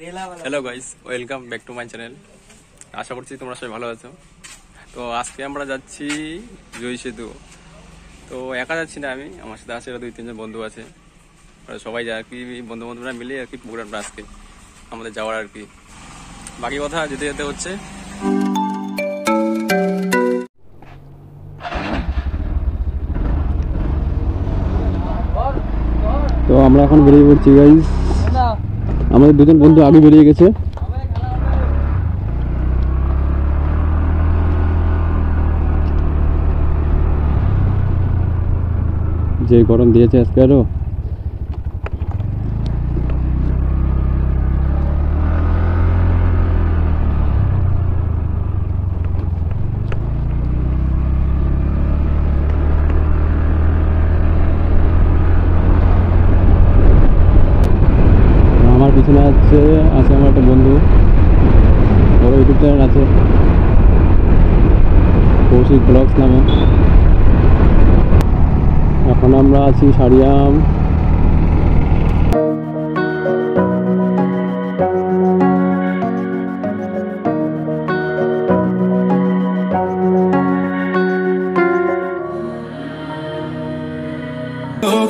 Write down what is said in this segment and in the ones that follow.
Hello guys welcome back to my channel আশা করছি তোমরা সবাই ভালো আছো। তো আজকে আমরা যাচ্ছি জয় সেতু। তো একা যাচ্ছি না আমি, আমার সাথে আছে দুই তিনজন বন্ধু আছে। সবাই যায় আর কি, বন্ধু বন্ধুরা মিলে আর কি প্রোগ্রামটা আজকে আমাদের যাওয়ার আর কি। বাকি কথা যেতে যেতে হচ্ছে। তো আমরা এখন বেরিয়ে পড়ছি গাইস আমাদের দুজন বন্ধু আগে বেরিয়ে গেছে। যে গরম দিয়েছে আজকে আরও। আমার পিছনে আছে আমার একটা বন্ধু। বড় ইউটিউব চ্যানেল আছে। কৌশিক ব্লগস নামে। এখন আমরা আছি সারিয়াম।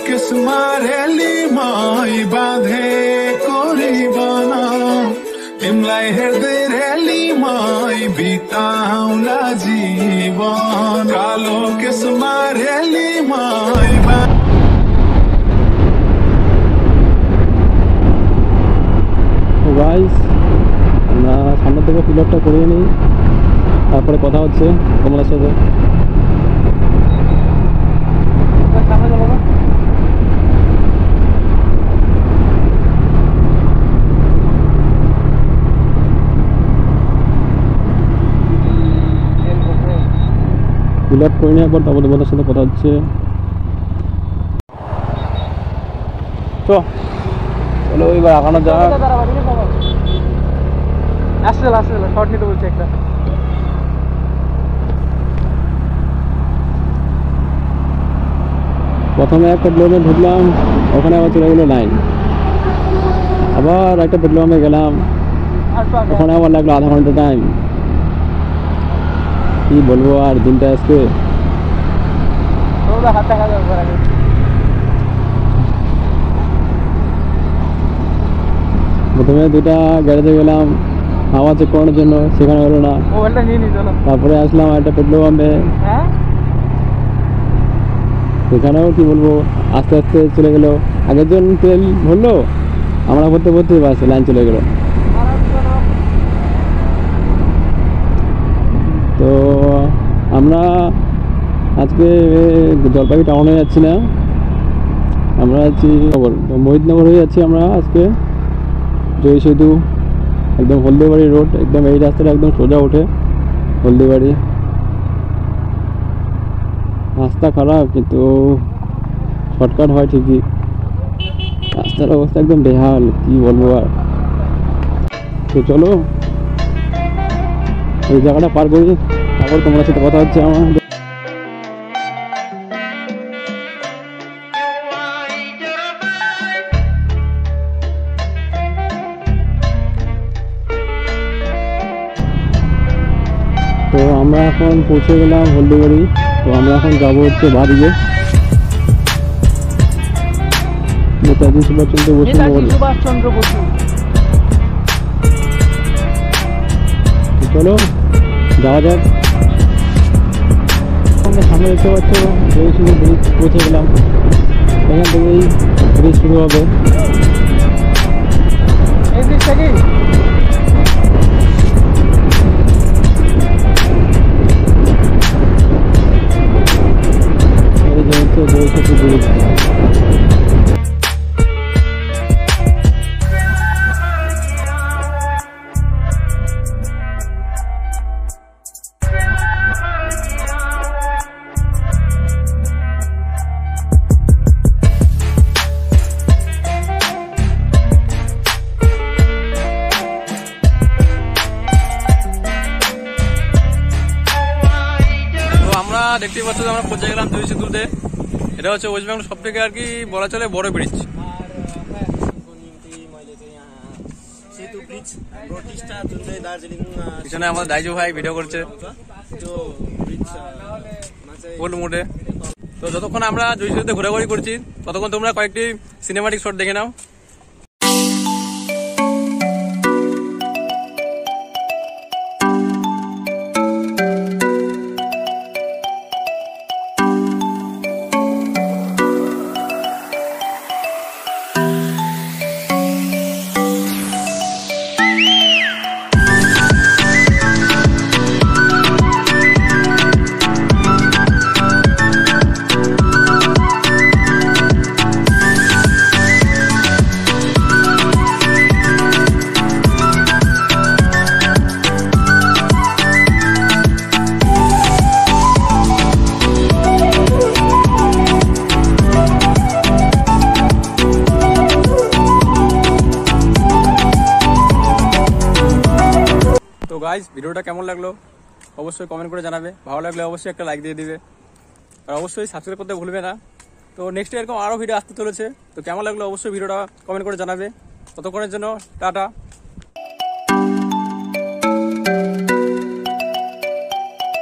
কিসমারেলি মাই বাঁধে করিবানা রেলি মাই, বিতাও না জীবন। কালো বাঁধে তো গাইস আমরা সামনের থেকে পিলারটা করিয়ে নিই। তারপরে কথা হচ্ছে তোমার সাথে। করে একবার তারপরে তোমাদের সাথে কথা হচ্ছে। তো চলো এবার আগানো যাক। আসতে আসতে শর্ট নিতে বলছি একটা। প্রথমে একটা পেট্রোলে ঢুকলাম ওখানে আবার চলে গেলো লাইন আবার একটা পেট্রোলে গেলাম ওখানে আবার লাগল আধা ঘণ্টা টাইম কি বলব আর দিনটা আজকে? হাত দেখা যাবে আগে প্রথমে দুটা গ্যারেজে গেলাম। হাওয়া চেক করানোর জন্য সেখানে হলো না। মোবাইলটা নিয়ে নি চলো। তারপরে আসলাম একটা পেট্রোল পাম্পে হ্যাঁ? সেখানেও কি বলব আস্তে আস্তে চলে গেলো। আগের জন তেল ভরলো আমরা ভরতে ভরতে বাস লাইন চলে গেলো। তো আমরা আজকে জলপাইগুড়ি টাউনে যাচ্ছি না। আমরা আছি তো মহিদনগর হয়ে যাচ্ছি আমরা আজকে। জয় সেতু একদম হলদিবাড়ি রোড একদম এই রাস্তাটা একদম সোজা ওঠে হলদিবাড়ি। রাস্তা খারাপ, কিন্তু শর্টকাট হয় ঠিকই। রাস্তার অবস্থা একদম বেহাল, কি বলব আর। তো চলো, এই জায়গাটা পার করি, তারপর তোমার সাথে কথা হচ্ছে আমার। আমরা এখন পৌঁছে গেলাম হলদিবাড়ি। তো আমরা এখন যাব হচ্ছে বাড়িতে। নেতাজি সুভাষচন্দ্র বসু নগরে। বসু। চলো যাওয়া যাক। আমরা সামনে দেখতে পাচ্ছ জয় শুধু ব্রিজ পৌঁছে গেলাম। এখান থেকেই ব্রিজ শুরু হবে। এই সেতু ব্রিজ তো আমরা দেখতেই পাচ্ছ আমরা পৌঁছে গেলাম জয় সেতুতে এটা হচ্ছে ওয়েস্ট বেঙ্গল সব থেকে আর কি বলা চলে বড় ব্রিজ পিছনে আমার দাইজু ভাই ভিডিও করছে। মোডে তো যতক্ষণ আমরা জয়সূরিতে ঘোরাঘুরি করছি, ততক্ষণ তোমরা কয়েকটি সিনেমাটিক শট দেখে নাও। গাইজ ভিডিওটা কেমন লাগল? অবশ্যই কমেন্ট করে জানাবে। ভালো লাগলে অবশ্যই একটা লাইক দিয়ে দিবে। আর অবশ্যই সাবস্ক্রাইব করতে ভুলবে না। তো নেক্সট এরকম আরও ভিডিও আসতে চলেছে। তো কেমন লাগল অবশ্যই ভিডিওটা কমেন্ট করে জানাবে। ততক্ষণের জন্য টাটা।